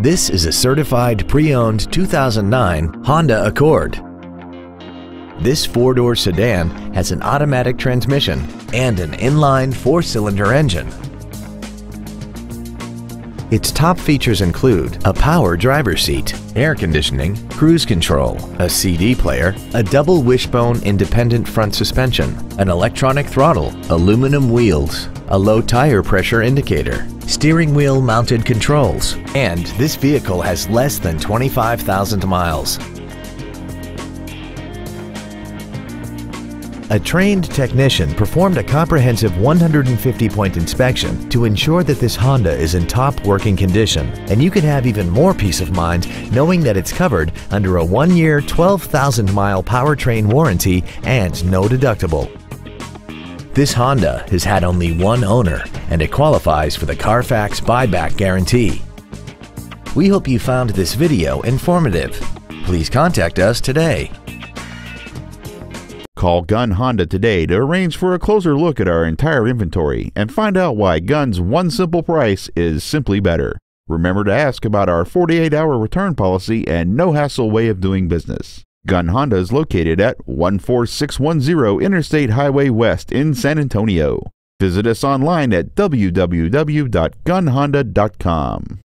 This is a certified pre-owned 2009 Honda Accord. This four-door sedan has an automatic transmission and an inline four-cylinder engine. Its top features include a power driver seat, air conditioning, cruise control, a CD player, a double wishbone independent front suspension, an electronic throttle, aluminum wheels, a low tire pressure indicator, steering wheel mounted controls, and this vehicle has less than 25,000 miles. A trained technician performed a comprehensive 150-point inspection to ensure that this Honda is in top working condition, and you can have even more peace of mind knowing that it's covered under a one-year, 12,000-mile powertrain warranty and no deductible. This Honda has had only one owner, and it qualifies for the Carfax buyback guarantee. We hope you found this video informative. Please contact us today. Call Gunn Honda today to arrange for a closer look at our entire inventory and find out why Gunn's one simple price is simply better. Remember to ask about our 48 hour return policy and no hassle way of doing business. Gunn Honda is located at 14610 Interstate Highway West in San Antonio. Visit us online at www.gunnhonda.com.